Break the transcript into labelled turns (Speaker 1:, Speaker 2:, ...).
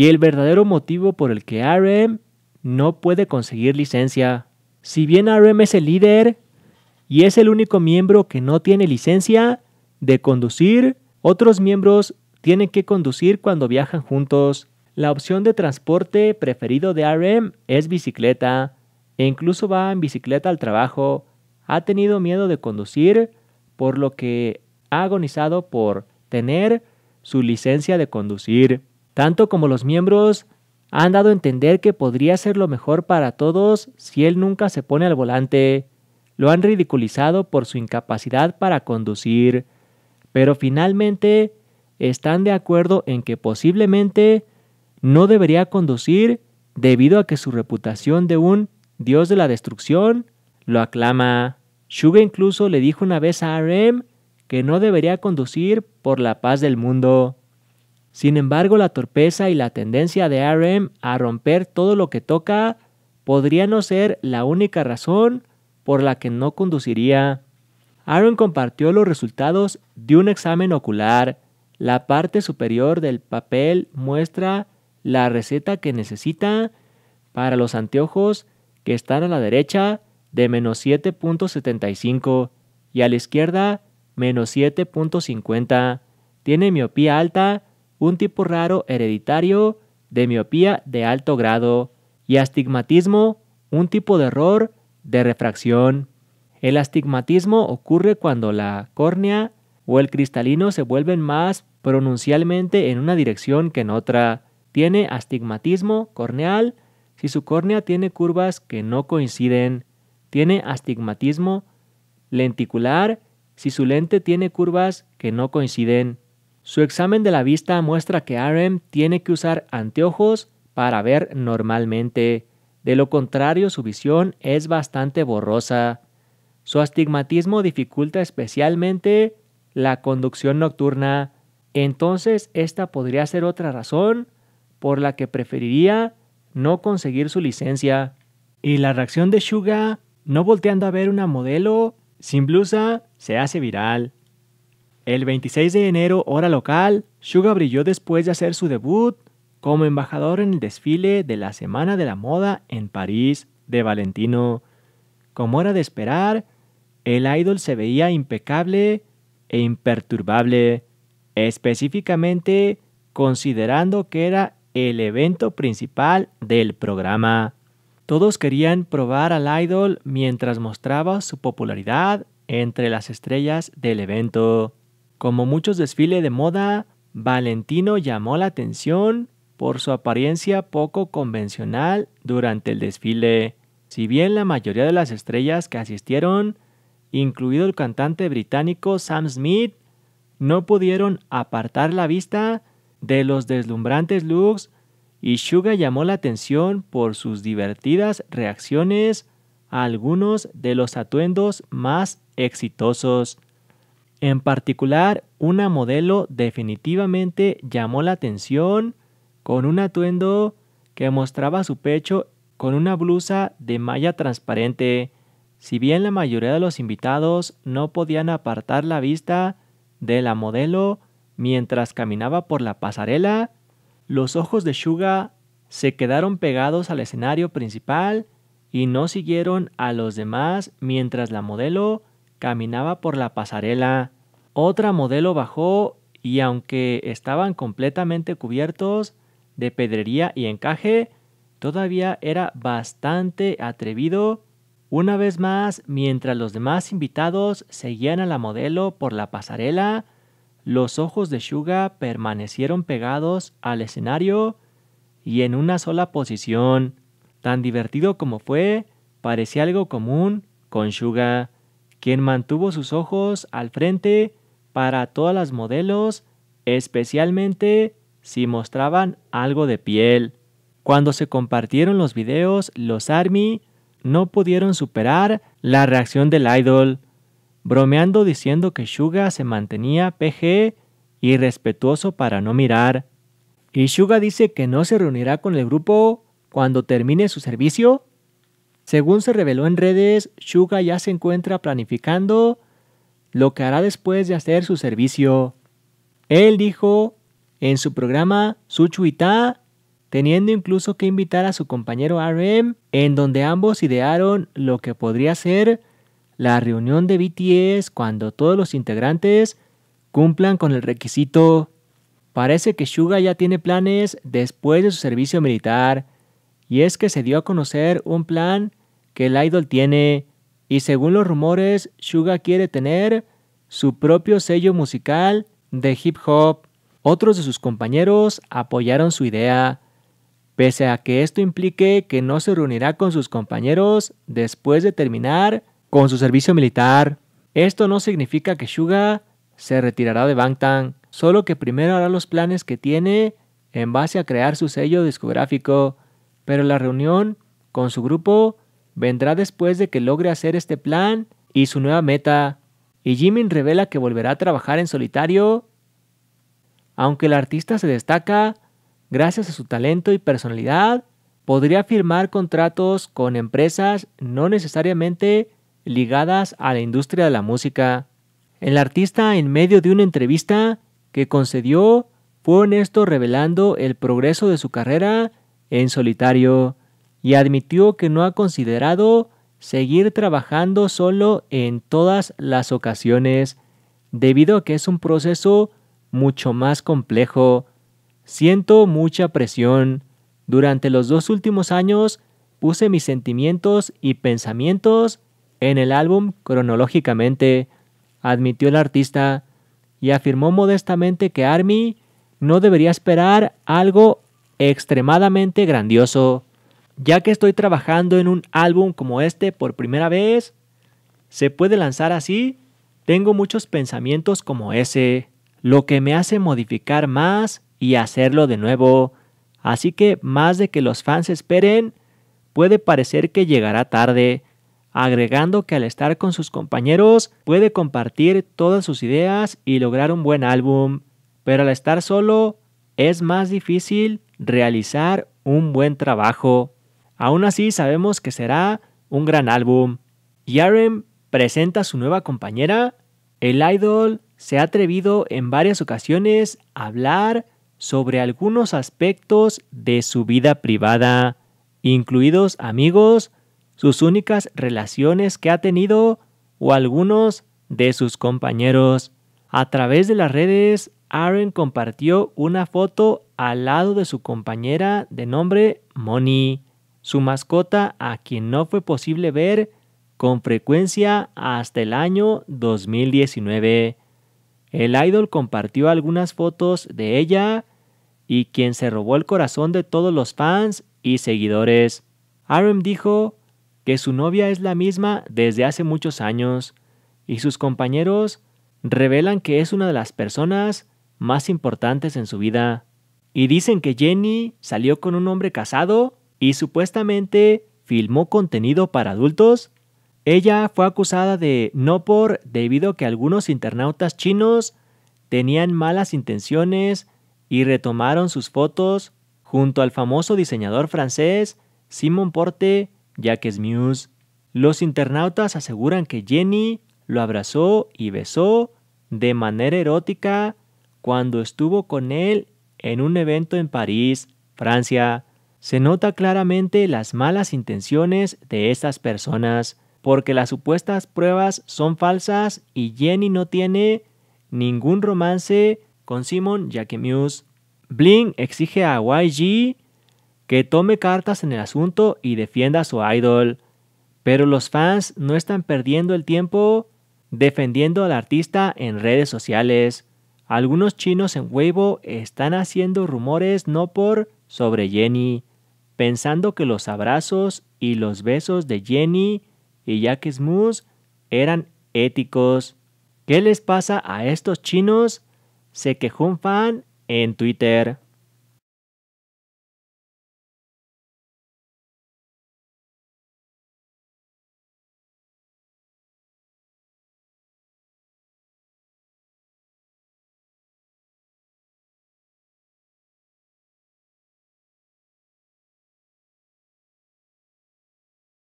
Speaker 1: y el verdadero motivo por el que RM no puede conseguir licencia. Si bien RM es el líder y es el único miembro que no tiene licencia de conducir, otros miembros tienen que conducir cuando viajan juntos. La opción de transporte preferido de RM es bicicleta e incluso va en bicicleta al trabajo. Ha tenido miedo de conducir, por lo que ha agonizado por tener su licencia de conducir. Tanto como los miembros han dado a entender que podría ser lo mejor para todos si él nunca se pone al volante. Lo han ridiculizado por su incapacidad para conducir, pero finalmente están de acuerdo en que posiblemente no debería conducir debido a que su reputación de un dios de la destrucción lo aclama. Suga incluso le dijo una vez a RM que no debería conducir por la paz del mundo. Sin embargo, la torpeza y la tendencia de RM a romper todo lo que toca podría no ser la única razón por la que no conduciría. Aaron compartió los resultados de un examen ocular. La parte superior del papel muestra la receta que necesita para los anteojos que están a la derecha de menos 7.75 y a la izquierda menos 7.50. Tiene miopía alta un tipo raro hereditario de miopía de alto grado y astigmatismo, un tipo de error de refracción. El astigmatismo ocurre cuando la córnea o el cristalino se vuelven más pronuncialmente en una dirección que en otra. Tiene astigmatismo corneal si su córnea tiene curvas que no coinciden. Tiene astigmatismo lenticular si su lente tiene curvas que no coinciden. Su examen de la vista muestra que RM tiene que usar anteojos para ver normalmente. De lo contrario, su visión es bastante borrosa. Su astigmatismo dificulta especialmente la conducción nocturna. Entonces, esta podría ser otra razón por la que preferiría no conseguir su licencia. Y la reacción de Suga, no volteando a ver una modelo sin blusa, se hace viral. El 26 de enero, hora local, Suga brilló después de hacer su debut como embajador en el desfile de la Semana de la Moda en París de Valentino. Como era de esperar, el idol se veía impecable e imperturbable, específicamente considerando que era el evento principal del programa. Todos querían probar al idol mientras mostraba su popularidad entre las estrellas del evento. Como muchos desfiles de moda, Valentino llamó la atención por su apariencia poco convencional durante el desfile. Si bien la mayoría de las estrellas que asistieron, incluido el cantante británico Sam Smith, no pudieron apartar la vista de los deslumbrantes looks y Suga llamó la atención por sus divertidas reacciones a algunos de los atuendos más exitosos. En particular, una modelo definitivamente llamó la atención con un atuendo que mostraba su pecho con una blusa de malla transparente. Si bien la mayoría de los invitados no podían apartar la vista de la modelo mientras caminaba por la pasarela, los ojos de Suga se quedaron pegados al escenario principal y no siguieron a los demás mientras la modelo caminaba por la pasarela. Otra modelo bajó y aunque estaban completamente cubiertos de pedrería y encaje, todavía era bastante atrevido. Una vez más, mientras los demás invitados seguían a la modelo por la pasarela, los ojos de Suga permanecieron pegados al escenario y en una sola posición. Tan divertido como fue, parecía algo común con Suga, quien mantuvo sus ojos al frente para todas las modelos, especialmente si mostraban algo de piel. Cuando se compartieron los videos, los ARMY no pudieron superar la reacción del idol, bromeando diciendo que Suga se mantenía PG y respetuoso para no mirar. Y Suga dice que no se reunirá con el grupo cuando termine su servicio. Según se reveló en redes, Suga ya se encuentra planificando lo que hará después de hacer su servicio. Él dijo en su programa Suchuita teniendo incluso que invitar a su compañero RM, en donde ambos idearon lo que podría ser la reunión de BTS cuando todos los integrantes cumplan con el requisito. Parece que Suga ya tiene planes después de su servicio militar, y es que se dio a conocer un plan que el idol tiene, y según los rumores, Suga quiere tener su propio sello musical de hip hop. Otros de sus compañeros apoyaron su idea, pese a que esto implique que no se reunirá con sus compañeros después de terminar con su servicio militar. Esto no significa que Suga se retirará de Bangtan, solo que primero hará los planes que tiene en base a crear su sello discográfico, pero la reunión con su grupo vendrá después de que logre hacer este plan y su nueva meta. Y Jimin revela que volverá a trabajar en solitario. Aunque el artista se destaca gracias a su talento y personalidad, podría firmar contratos con empresas no necesariamente ligadas a la industria de la música. El artista, en medio de una entrevista que concedió, fue honesto revelando el progreso de su carrera en solitario y admitió que no ha considerado seguir trabajando solo en todas las ocasiones, debido a que es un proceso mucho más complejo. Siento mucha presión. Durante los dos últimos años puse mis sentimientos y pensamientos en el álbum cronológicamente, admitió el artista, y afirmó modestamente que Army no debería esperar algo extremadamente grandioso. Ya que estoy trabajando en un álbum como este por primera vez, se puede lanzar así, tengo muchos pensamientos como ese, lo que me hace modificar más y hacerlo de nuevo. Así que más de que los fans esperen, puede parecer que llegará tarde, agregando que al estar con sus compañeros puede compartir todas sus ideas y lograr un buen álbum, pero al estar solo es más difícil realizar un buen trabajo. Aún así sabemos que será un gran álbum. Yaren presenta a su nueva compañera. El idol se ha atrevido en varias ocasiones a hablar sobre algunos aspectos de su vida privada, incluidos amigos, sus únicas relaciones que ha tenido o algunos de sus compañeros. A través de las redes, Aaron compartió una foto al lado de su compañera de nombre Moni, su mascota a quien no fue posible ver con frecuencia hasta el año 2019. El idol compartió algunas fotos de ella y quien se robó el corazón de todos los fans y seguidores. Aaron dijo que su novia es la misma desde hace muchos años y sus compañeros revelan que es una de las personas más importantes en su vida. Y dicen que Jenny salió con un hombre casado y supuestamente filmó contenido para adultos. Ella fue acusada de no por debido a que algunos internautas chinos tenían malas intenciones y retomaron sus fotos junto al famoso diseñador francés Simon Porte Jacques Muse. Los internautas aseguran que Jenny lo abrazó y besó de manera erótica cuando estuvo con él en un evento en París, Francia. Se nota claramente las malas intenciones de estas personas, porque las supuestas pruebas son falsas y Jenny no tiene ningún romance con Simon Muse. Bling exige a YG que tome cartas en el asunto y defienda a su idol. Pero los fans no están perdiendo el tiempo defendiendo al artista en redes sociales. Algunos chinos en Weibo están haciendo rumores no por sobre Jenny, pensando que los abrazos y los besos de Jenny y Jack Smooth eran éticos. ¿Qué les pasa a estos chinos? Se quejó un fan en Twitter.